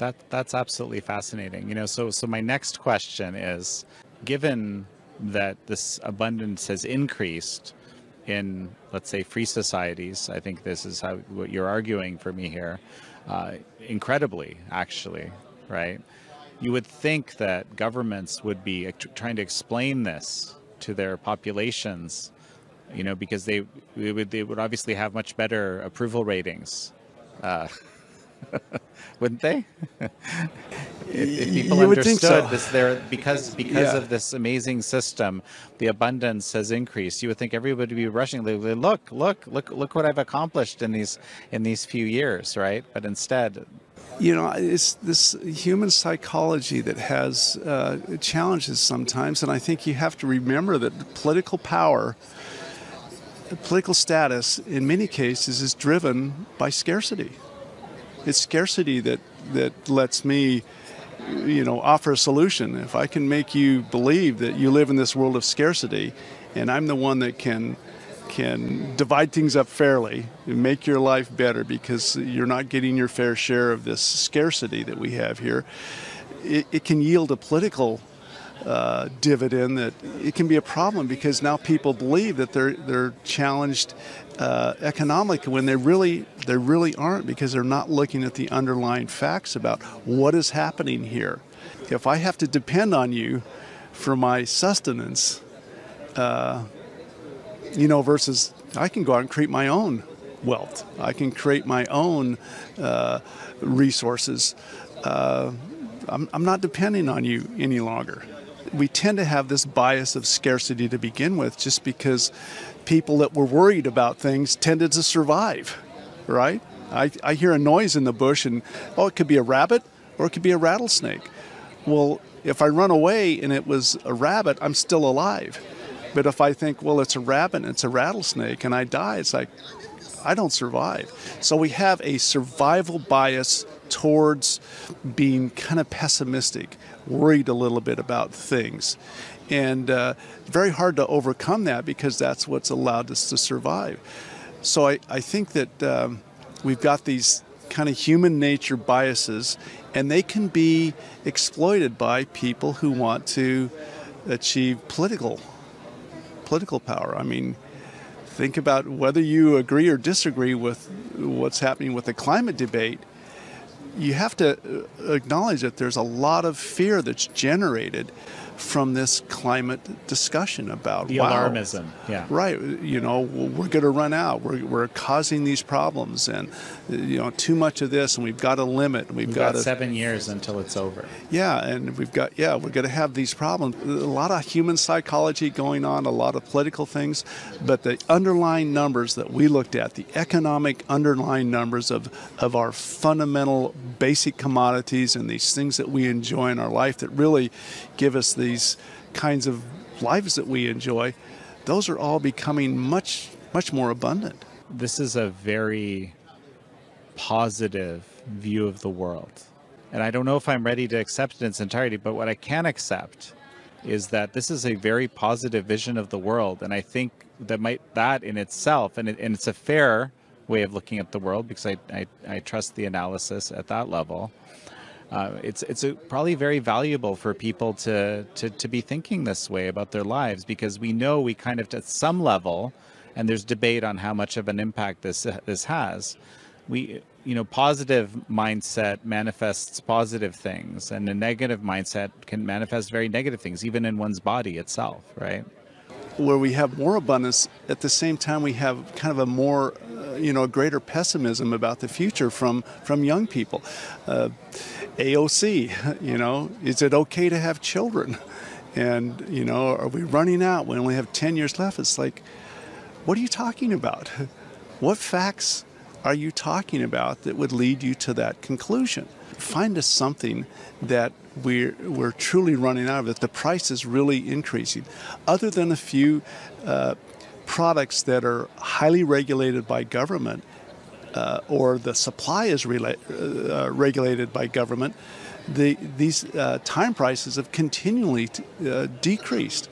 that that's absolutely fascinating. You know, so so my next question is, given that this abundance has increased in, let's say, free societies, I think this is how what you're arguing for me here, uh, incredibly, actually, right? You would think that governments would be trying to explain this to their populations, you know, because they, would they would obviously have much better approval ratings. Uh, wouldn't they? if, if, people you understood so. this, there because because yeah. of this amazing system, the abundance has increased. You would think everybody would be rushing. They would, look, look, look, look what I've accomplished in these in these few years, right? But instead, you know, it's this human psychology that has uh, challenges sometimes, and I think you have to remember that political power, political status, in many cases, is driven by scarcity. It's scarcity that that lets me, you know, offer a solution. If I can make you believe that you live in this world of scarcity, and I'm the one that can can divide things up fairly and make your life better because you're not getting your fair share of this scarcity that we have here, it, it can yield a political uh, dividend that it can be a problem because now people believe that they're they're challenged uh, economically when they really they really aren't because they're not looking at the underlying facts about what is happening here. If I have to depend on you for my sustenance, uh, you know, versus I can go out and create my own wealth. I can create my own uh, resources. Uh, I'm, I'm not depending on you any longer. We tend to have this bias of scarcity to begin with just because people that were worried about things tended to survive, right? I, I hear a noise in the bush and, oh, it could be a rabbit or it could be a rattlesnake. Well, if I run away and it was a rabbit, I'm still alive. But if I think, well, it's a rabbit, it's a rattlesnake, and I die, it's like, I don't survive. So we have a survival bias towards being kind of pessimistic, worried a little bit about things. And uh, very hard to overcome that because that's what's allowed us to survive. So I, I think that um, we've got these kind of human nature biases, and they can be exploited by people who want to achieve political political power. I mean, think about whether you agree or disagree with what's happening with the climate debate. You have to uh, acknowledge that there's a lot of fear that's generated from this climate discussion about the wow, alarmism. Yeah. Right. You know, we're going to run out. We're, we're causing these problems, and you know, too much of this, and we've got to limit. We've, we've got, got seven years until it's over. Yeah, and we've got yeah, we're going to have these problems. A lot of human psychology going on, a lot of political things, but the underlying numbers that we looked at, the economic underlying numbers of of our fundamental basic commodities and these things that we enjoy in our life that really give us the these kinds of lives that we enjoy, those are all becoming much, much more abundant. This is a very positive view of the world. And I don't know if I'm ready to accept it in its entirety, but what I can accept is that this is a very positive vision of the world. And I think that might that in itself, and, it, and it's a fair way of looking at the world because I, I, I trust the analysis at that level uh, it's it's a, probably very valuable for people to, to to be thinking this way about their lives because we know we kind of at some level, and there's debate on how much of an impact this this has. We you know positive mindset manifests positive things, and a negative mindset can manifest very negative things, even in one's body itself, right? Where we have more abundance, at the same time we have kind of a more uh, you know greater pessimism about the future from from young people. Uh, AOC, you know, is it okay to have children? And, you know, are we running out? We only have 10 years left. It's like, what are you talking about? What facts are you talking about that would lead you to that conclusion? Find us something that we're, we're truly running out of, that the price is really increasing, other than a few uh, products that are highly regulated by government uh, or the supply is rela- uh, regulated by government, the, these uh, time prices have continually t- uh, decreased.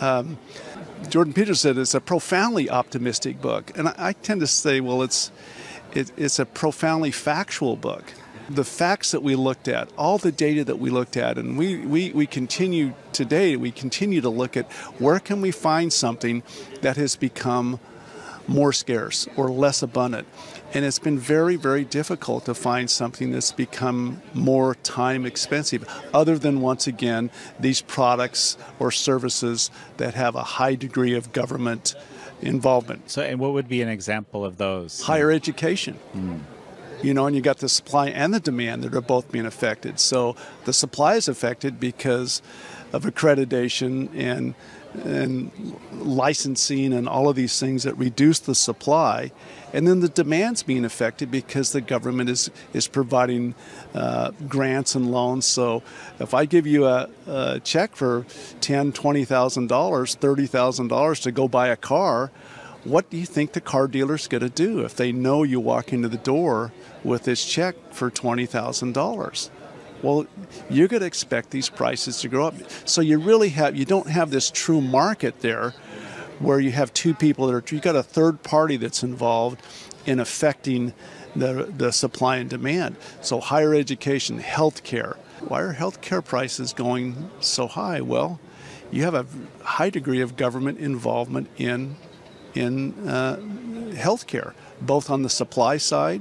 Um, Jordan Peterson said it's a profoundly optimistic book, and I, I tend to say, well, it's it, it's a profoundly factual book. the facts that we looked at, all the data that we looked at, and we, we, we continue today, we continue to look at where can we find something that has become more scarce or less abundant. And it's been very, very difficult to find something that's become more time expensive, other than once again, these products or services that have a high degree of government involvement. So, and what would be an example of those? Higher education. Mm. You know, and you got the supply and the demand that are both being affected. So the supply is affected because of accreditation and and licensing and all of these things that reduce the supply. And then the demand's being affected because the government is, is providing uh, grants and loans. So if I give you a, a check for ten, twenty thousand dollars, thirty thousand dollars to go buy a car, what do you think the car dealer's going to do if they know you walk into the door with this check for twenty thousand dollars? Well, you're going to expect these prices to go up. So you really have you don't have this true market there, where you have two people that are you got a third party that's involved in affecting the the supply and demand. So higher education, healthcare. Why are healthcare prices going so high? Well, you have a high degree of government involvement in in uh, healthcare, both on the supply side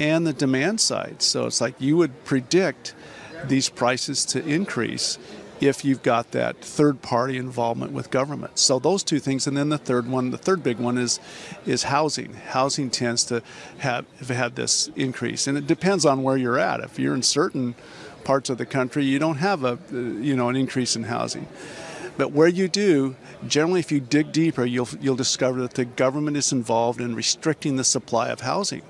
and the demand side. So it's like you would predict these prices to increase if you've got that third party involvement with government. So those two things and then the third one, the third big one is is housing. Housing tends to have have had this increase and it depends on where you're at. If you're in certain parts of the country, you don't have a you know an increase in housing. But where you do, generally if you dig deeper, you'll you'll discover that the government is involved in restricting the supply of housing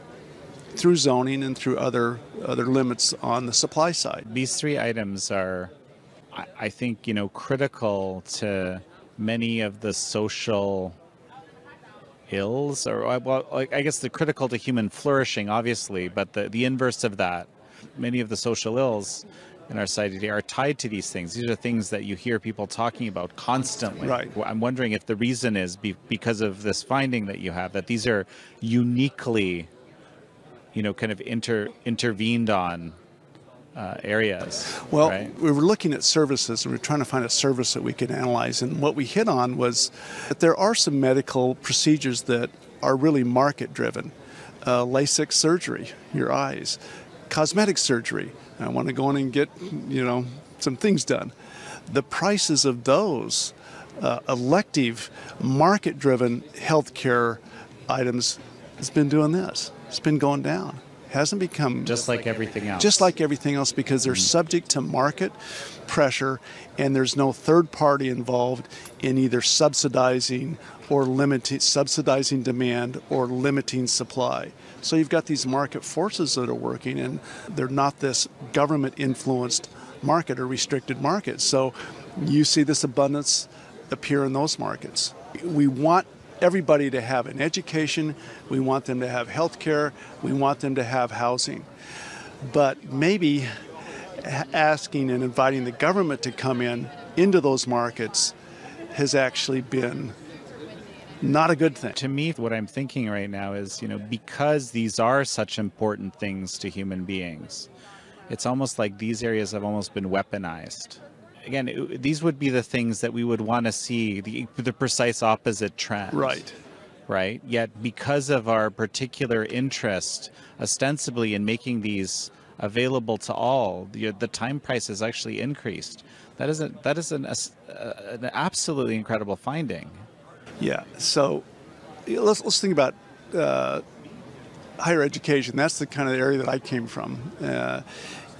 through zoning and through other other limits on the supply side. These three items are, I think, you know, critical to many of the social ills, or uh, well, I guess the critical to human flourishing, obviously, but the the inverse of that, many of the social ills in our society today are tied to these things. These are things that you hear people talking about constantly. Right. I'm wondering if the reason is be, because of this finding that you have that these are uniquely you know, kind of inter intervened on uh, areas. Well, right? we were looking at services and we are trying to find a service that we could analyze. And what we hit on was that there are some medical procedures that are really market driven. Uh, LASIK surgery, your eyes, cosmetic surgery. I want to go in and get, you know, some things done. The prices of those uh, elective, market driven healthcare items has been doing this. It's been going down. Hasn't become just like everything else. Just like everything else, because they're mm-hmm. subject to market pressure, and there's no third party involved in either subsidizing or limiting subsidizing demand or limiting supply. So you've got these market forces that are working, and they're not this government influenced market or restricted market. So you see this abundance appear in those markets. We want everybody to have an education, we want them to have health care, we want them to have housing. But maybe asking and inviting the government to come in into those markets has actually been not a good thing. To me, what I'm thinking right now is, you know, because these are such important things to human beings, it's almost like these areas have almost been weaponized again, it, these would be the things that we would want to see the the precise opposite trend. Right. Right. Yet, because of our particular interest, ostensibly in making these available to all, the, the time price has actually increased. That is a, that is an, a, an absolutely incredible finding. Yeah. So let's let's think about. Uh, higher education. That's the kind of area that I came from. Uh,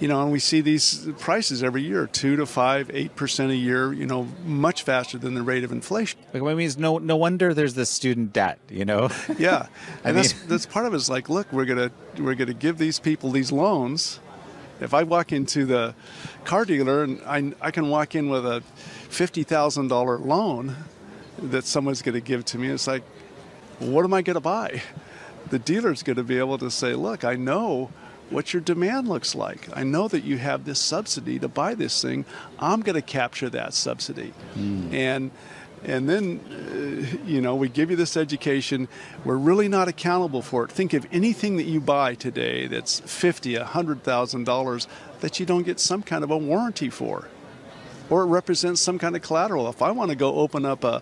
you know, and we see these prices every year, two to five, eight percent a year. You know, much faster than the rate of inflation. Like, I mean, no, no wonder there's this student debt. You know. yeah, and mean, that's that's part of it. Is like, look, we're gonna we're gonna give these people these loans. If I walk into the car dealer and I I can walk in with a fifty thousand dollar loan that someone's going to give to me, it's like, what am I going to buy? The dealer's going to be able to say, look, I know what your demand looks like. I know that you have this subsidy to buy this thing. I'm going to capture that subsidy. Mm. And and then uh, you know we give you this education we're really not accountable for it think of anything that you buy today that's 50 a hundred thousand dollars that you don't get some kind of a warranty for or it represents some kind of collateral if i want to go open up a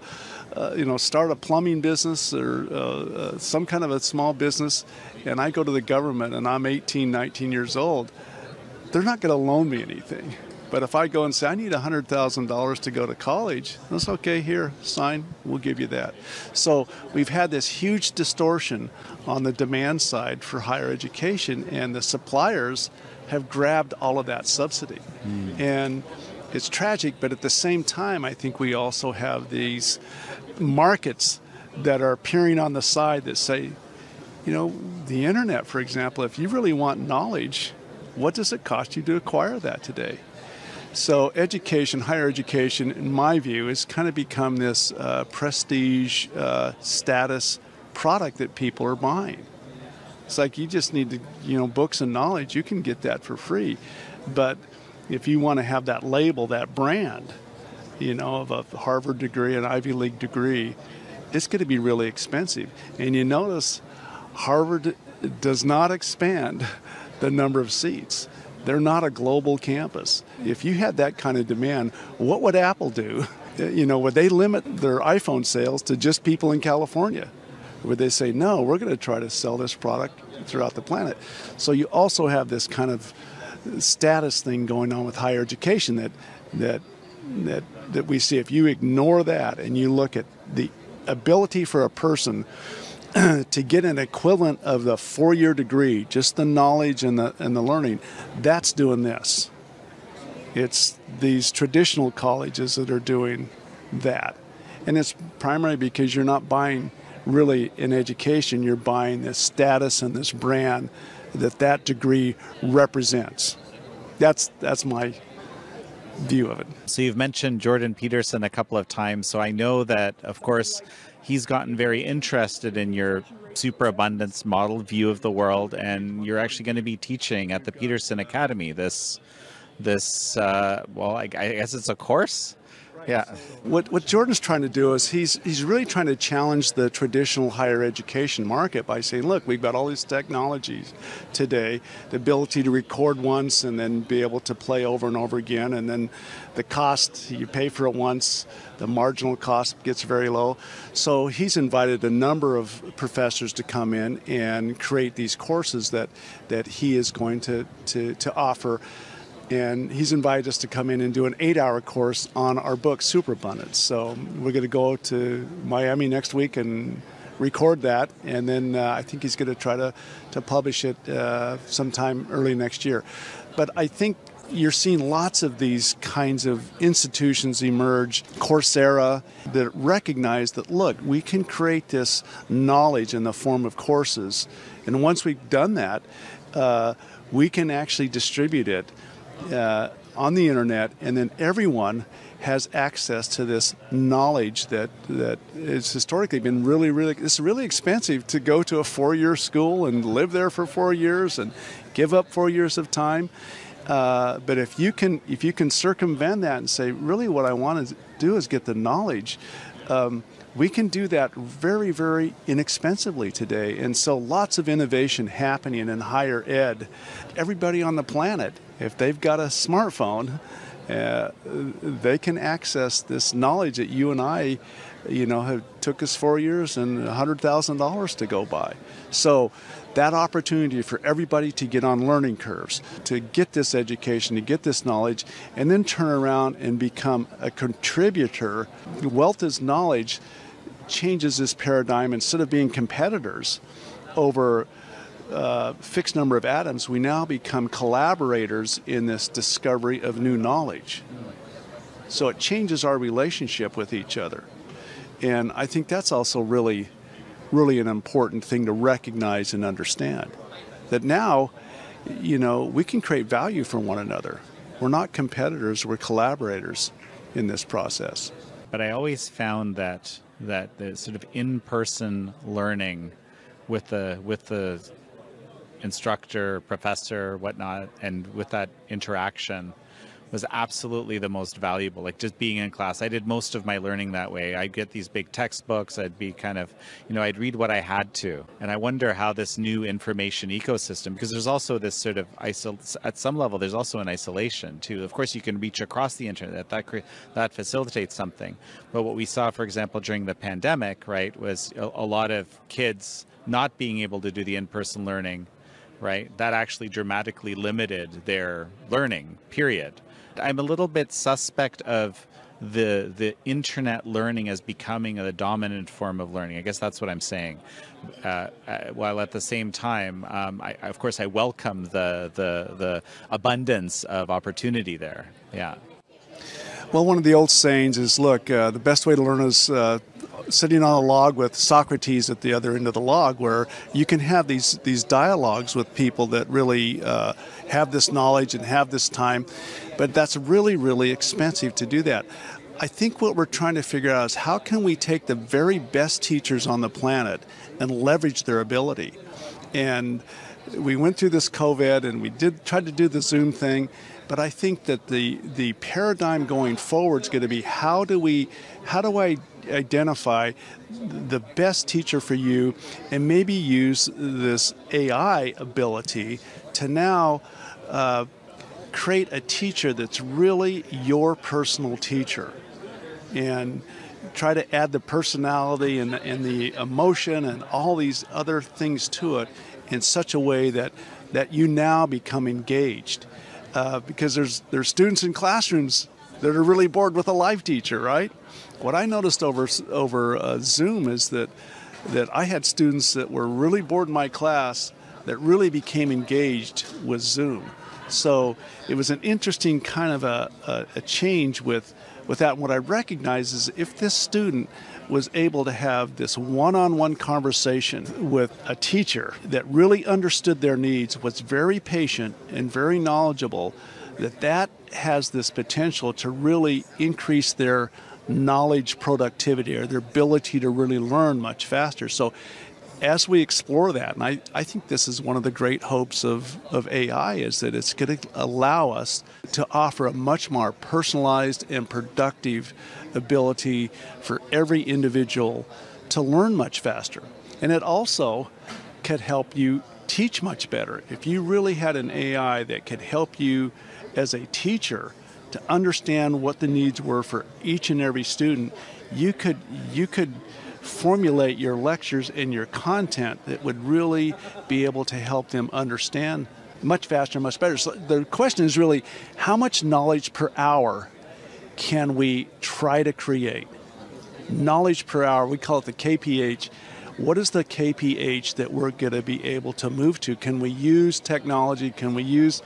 uh, you know start a plumbing business or uh, uh, some kind of a small business and i go to the government and i'm 18 19 years old they're not going to loan me anything but if I go and say, I need $100,000 to go to college, that's okay, here, sign, we'll give you that. So we've had this huge distortion on the demand side for higher education, and the suppliers have grabbed all of that subsidy. Mm. And it's tragic, but at the same time, I think we also have these markets that are appearing on the side that say, you know, the internet, for example, if you really want knowledge, what does it cost you to acquire that today? So, education, higher education, in my view, has kind of become this uh, prestige uh, status product that people are buying. It's like you just need to, you know, books and knowledge, you can get that for free. But if you want to have that label, that brand, you know, of a Harvard degree, an Ivy League degree, it's going to be really expensive. And you notice Harvard does not expand the number of seats. They're not a global campus. If you had that kind of demand, what would Apple do? You know, would they limit their iPhone sales to just people in California? Would they say, no, we're going to try to sell this product throughout the planet? So you also have this kind of status thing going on with higher education that that that that we see. If you ignore that and you look at the ability for a person to get an equivalent of the four-year degree, just the knowledge and the and the learning, that's doing this. It's these traditional colleges that are doing that, and it's primarily because you're not buying really an education; you're buying this status and this brand that that degree represents. That's that's my view of it. So you've mentioned Jordan Peterson a couple of times. So I know that, of course, he's gotten very interested in your superabundance model view of the world, and you're actually going to be teaching at the Peterson Academy this this uh, well, I, I guess it's a course yeah. What, what Jordan's trying to do is he's, he's really trying to challenge the traditional higher education market by saying, look, we've got all these technologies today, the ability to record once and then be able to play over and over again, and then the cost, you pay for it once, the marginal cost gets very low. So he's invited a number of professors to come in and create these courses that, that he is going to, to, to offer and he's invited us to come in and do an eight-hour course on our book superabundance so we're going to go to miami next week and record that and then uh, i think he's going to try to, to publish it uh, sometime early next year but i think you're seeing lots of these kinds of institutions emerge, Coursera, that recognize that, look, we can create this knowledge in the form of courses. And once we've done that, uh, we can actually distribute it uh, on the internet, and then everyone has access to this knowledge that that has historically been really, really. It's really expensive to go to a four-year school and live there for four years and give up four years of time. Uh, but if you can, if you can circumvent that and say, really, what I want to do is get the knowledge. Um, we can do that very, very inexpensively today. And so lots of innovation happening in higher ed. Everybody on the planet if they've got a smartphone, uh, they can access this knowledge that you and I, you know, have took us four years and hundred thousand dollars to go by. So that opportunity for everybody to get on learning curves, to get this education, to get this knowledge, and then turn around and become a contributor. Wealth is knowledge changes this paradigm instead of being competitors over uh, fixed number of atoms, we now become collaborators in this discovery of new knowledge. So it changes our relationship with each other. And I think that's also really, really an important thing to recognize and understand. That now, you know, we can create value for one another. We're not competitors, we're collaborators in this process. But I always found that that the sort of in-person learning with the with the instructor, professor, whatnot, and with that interaction was absolutely the most valuable. Like just being in class, I did most of my learning that way. I'd get these big textbooks. I'd be kind of, you know, I'd read what I had to, and I wonder how this new information ecosystem, because there's also this sort of isol- at some level, there's also an isolation too. Of course, you can reach across the internet. That that facilitates something. But what we saw, for example, during the pandemic, right, was a, a lot of kids not being able to do the in-person learning right that actually dramatically limited their learning period I'm a little bit suspect of the the internet learning as becoming a dominant form of learning. I guess that's what I'm saying. Uh, uh, while at the same time, um, I, of course, I welcome the the the abundance of opportunity there. Yeah. Well, one of the old sayings is, "Look, uh, the best way to learn is uh, sitting on a log with Socrates at the other end of the log, where you can have these these dialogues with people that really uh, have this knowledge and have this time, but that's really really expensive to do that. I think what we're trying to figure out is how can we take the very best teachers on the planet and leverage their ability, and we went through this COVID and we did try to do the Zoom thing, but I think that the the paradigm going forward is going to be how do we how do I identify the best teacher for you and maybe use this AI ability to now uh, create a teacher that's really your personal teacher and try to add the personality and, and the emotion and all these other things to it in such a way that that you now become engaged. Uh, because there's there's students in classrooms that are really bored with a live teacher right what I noticed over over uh, Zoom is that that I had students that were really bored in my class that really became engaged with Zoom. So it was an interesting kind of a, a, a change with with that. And what I recognize is if this student was able to have this one-on-one conversation with a teacher that really understood their needs, was very patient and very knowledgeable, that that has this potential to really increase their knowledge productivity or their ability to really learn much faster. So as we explore that, and I, I think this is one of the great hopes of, of AI, is that it's going to allow us to offer a much more personalized and productive ability for every individual to learn much faster. And it also could help you teach much better. If you really had an AI that could help you as a teacher to understand what the needs were for each and every student, you could you could formulate your lectures and your content that would really be able to help them understand much faster, much better. So the question is really how much knowledge per hour can we try to create? Knowledge per hour, we call it the KPH. What is the KPH that we're going to be able to move to? Can we use technology? Can we use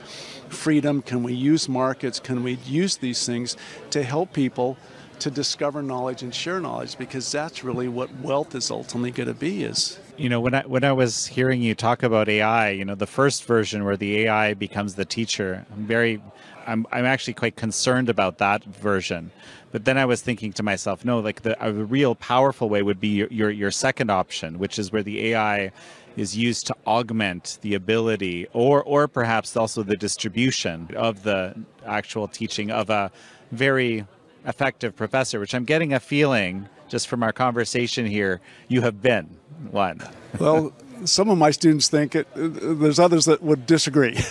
freedom? Can we use markets? Can we use these things to help people to discover knowledge and share knowledge? Because that's really what wealth is ultimately going to be. Is you know when I when I was hearing you talk about AI, you know the first version where the AI becomes the teacher, I'm very I'm, I'm actually quite concerned about that version. But then I was thinking to myself, no, like the a real powerful way would be your, your, your second option, which is where the AI is used to augment the ability or or perhaps also the distribution of the actual teaching of a very effective professor which i'm getting a feeling just from our conversation here you have been one. Well some of my students think it there's others that would disagree.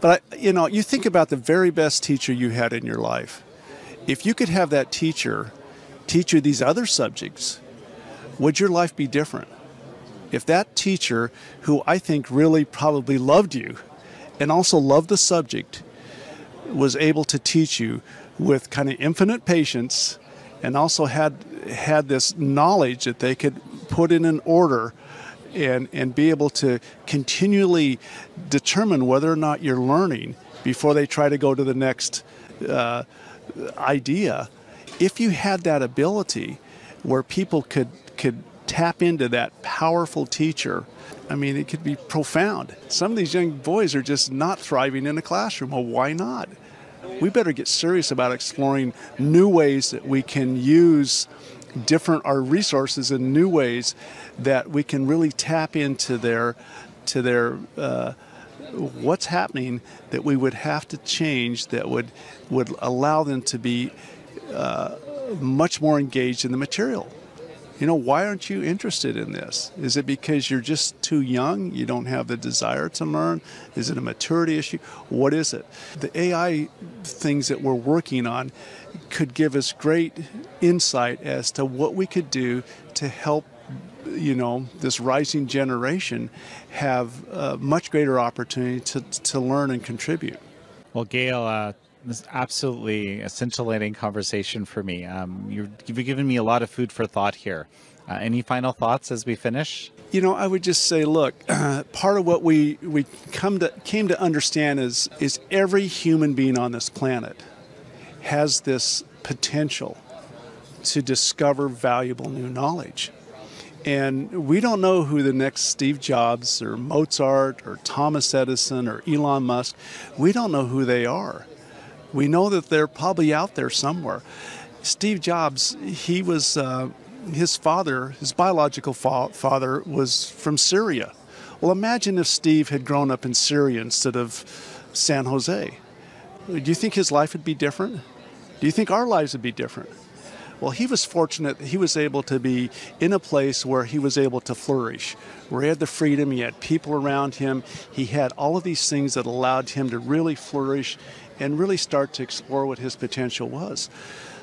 But I, you know you think about the very best teacher you had in your life. If you could have that teacher teach you these other subjects would your life be different? If that teacher, who I think really probably loved you and also loved the subject, was able to teach you with kind of infinite patience and also had had this knowledge that they could put in an order and and be able to continually determine whether or not you're learning before they try to go to the next uh, idea if you had that ability where people could could tap into that powerful teacher, I mean, it could be profound. Some of these young boys are just not thriving in a classroom. Well, why not? We better get serious about exploring new ways that we can use different our resources in new ways that we can really tap into their to their uh, what's happening that we would have to change that would would allow them to be uh, much more engaged in the material. You know, why aren't you interested in this? Is it because you're just too young? You don't have the desire to learn? Is it a maturity issue? What is it? The AI things that we're working on could give us great insight as to what we could do to help you know this rising generation have a much greater opportunity to, to learn and contribute well Gale uh, this is absolutely a scintillating conversation for me. Um, you have given me a lot of food for thought here. Uh, any final thoughts as we finish? You know i would just say look uh, part of what we we come to came to understand is is every human being on this planet has this potential to discover valuable new knowledge. And we don't know who the next Steve Jobs or Mozart or Thomas Edison or Elon Musk, we don't know who they are. We know that they're probably out there somewhere. Steve Jobs, he was, uh, his father, his biological fa- father was from Syria. Well, imagine if Steve had grown up in Syria instead of San Jose. Do you think his life would be different? Do you think our lives would be different? Well, he was fortunate that he was able to be in a place where he was able to flourish, where he had the freedom, he had people around him, he had all of these things that allowed him to really flourish and really start to explore what his potential was.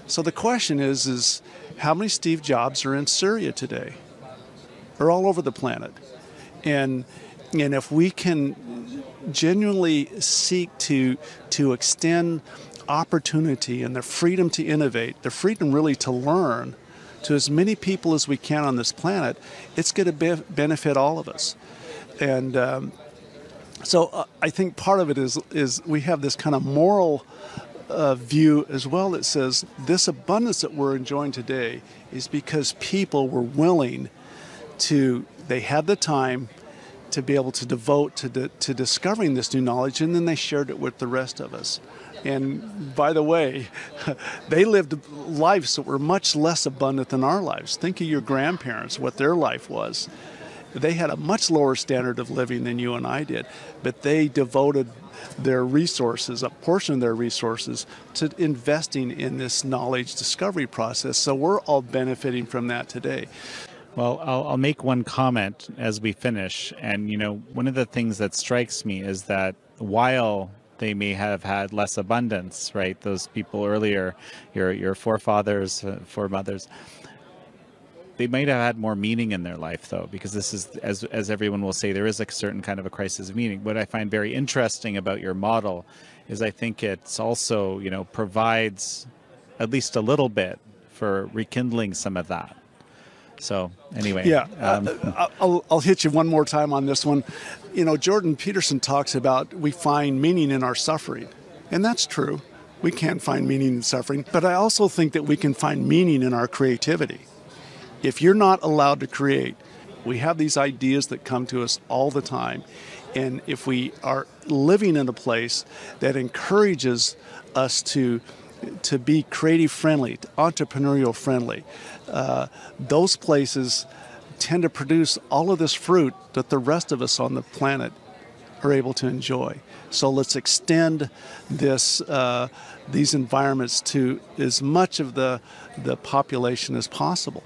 So the question is, is how many Steve Jobs are in Syria today? Or all over the planet? And and if we can genuinely seek to to extend opportunity and the freedom to innovate, the freedom really to learn to as many people as we can on this planet, it's going to be- benefit all of us. And um, so uh, I think part of it is is we have this kind of moral uh, view as well that says this abundance that we're enjoying today is because people were willing to they had the time to be able to devote to, di- to discovering this new knowledge and then they shared it with the rest of us and by the way, they lived lives that were much less abundant than our lives. Think of your grandparents, what their life was. They had a much lower standard of living than you and I did, but they devoted their resources, a portion of their resources, to investing in this knowledge discovery process. So we're all benefiting from that today. Well, I'll, I'll, make one comment as we finish. And, you know, one of the things that strikes me is that while they may have had less abundance, right? Those people earlier, your your forefathers, uh, foremothers, they might have had more meaning in their life though because this is as as everyone will say there is a certain kind of a crisis of meaning what i find very interesting about your model is i think it's also you know provides at least a little bit for rekindling some of that so anyway, yeah, um, uh, I'll, I'll hit you one more time on this one. You know, Jordan Peterson talks about we find meaning in our suffering, and that's true. We can't find meaning in suffering, but I also think that we can find meaning in our creativity. If you're not allowed to create, we have these ideas that come to us all the time. And if we are living in a place that encourages us to to be creative friendly, entrepreneurial friendly. Uh, those places tend to produce all of this fruit that the rest of us on the planet are able to enjoy. So let's extend this uh, these environments to as much of the the population as possible,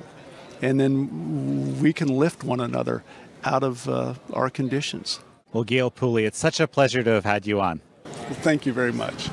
and then we can lift one another out of uh, our conditions. Well, Gale Pooley, it's such a pleasure to have had you on. Well, thank you very much.